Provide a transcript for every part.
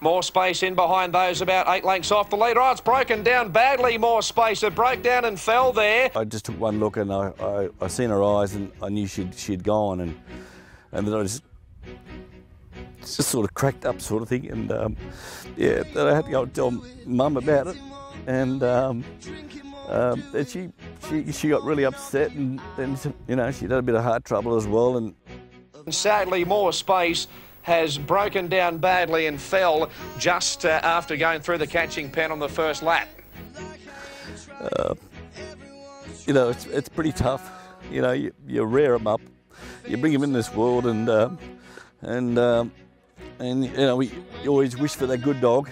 More Space in behind those about eight lengths off the leader. Oh, it's broken down badly. More Space. It broke down and fell there. I just took one look and I, I, I seen her eyes and I knew she'd she'd gone and and then I just just sort of cracked up sort of thing and um, yeah then I had to go and tell mum about it and um, um, and she, she she got really upset and then you know she had a bit of heart trouble as well and Sadly, More Space has broken down badly and fell just uh, after going through the catching pen on the first lap. uh, you know it's it's pretty tough. You know you, you rear them up you bring them in this world and um, and um, and you know we you always wish for that good dog.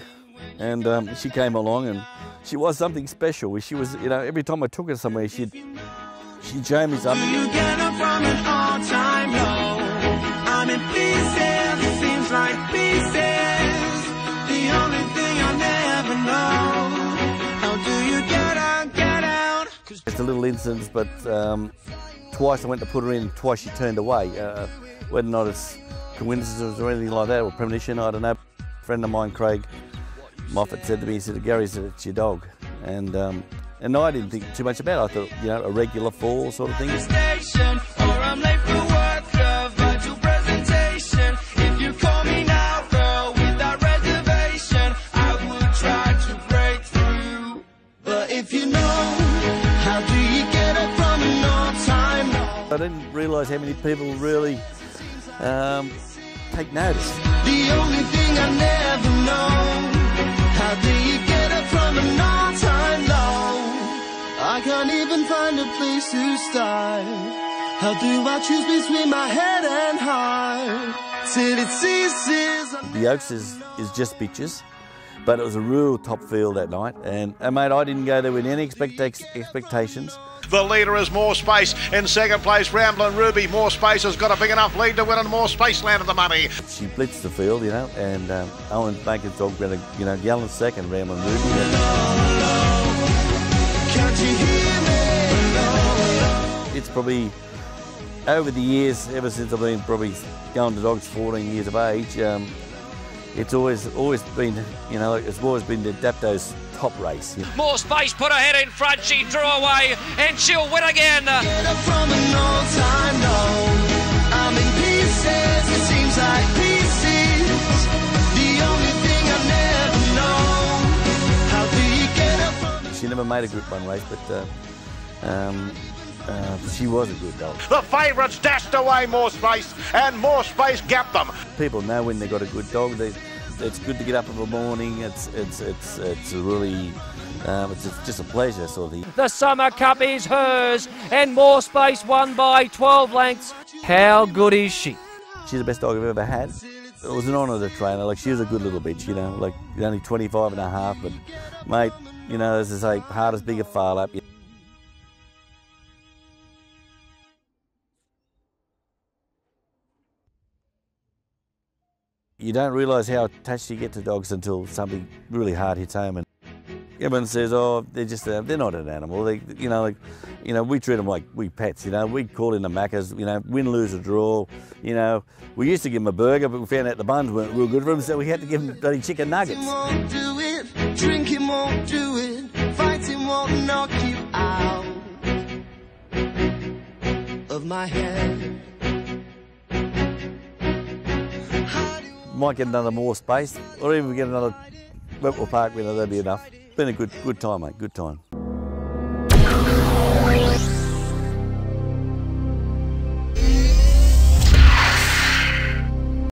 And um, she came along and she was something special. She was you know every time I took her somewhere she'd she'd show me something It's a little incident, but um, twice I went to put her in, twice she turned away. Uh, whether or not it's coincidence or anything like that, or premonition, I don't know. A friend of mine, Craig Moffat, said to me, he said, Garry said, it's your dog. And, um, and I didn't think too much about it. I thought, you know, a regular fall sort of thing. Didn't realise how many people really um, take notice. The only thing I never know, how do you get up from an all-time low? I can't even find a place to start. How do I choose between my head and heart? Till it ceases. The Oaks is, is just bitches, but it was a real top field that night. And, and mate, I didn't go there with any expect- expectations. The leader is More Space. In second place, Ramblin' Ruby. More Space has got a big enough lead to win, and More Space landed the money. She blitzed the field, you know, and um, Owen Baker's dog ran a, you know, gallon second, Ramblin' Ruby. And Can't you hear me? it's probably over the years, ever since I've been probably going to dogs 14 years of age, um, it's always always been, you know, it's always been the Dapto's top race. you know. More Space, put her head in front. She drew away, and she'll win again. Get up from an all-time low. I'm in pieces. It seems like pieces. The only thing I never know. How do you get up from? She never made a Group 1 race, but uh, um, uh, she was a good dog. The favourites dashed away More Space, and More Space gapped them. People know when they've got a good dog. They, it's good to get up in the morning. It's it's it's it's really um, it's just a pleasure sort of thing. The Summer Cup is hers, and More Space won by 12 lengths. How good is she? She's the best dog I've ever had. It was an honour to train her. Like she was a good little bitch, you know. Like only 25 and a half, but mate, you know, as I say, hard as big a file up. You don't realise how attached you get to dogs until something really hard hits home. And everyone says, "Oh, they're just uh, they're not an animal." They, you know, like, you know, we treat them like we pets. You know, we call in the Maccas. You know, win, lose, or draw. You know, we used to give them a burger, but we found out the buns weren't real good for them, so we had to give them bloody chicken nuggets. of my head. Might get another More Space, or even get another Whitwell Park winner. That'd be enough. Been a good good time, mate. Good time.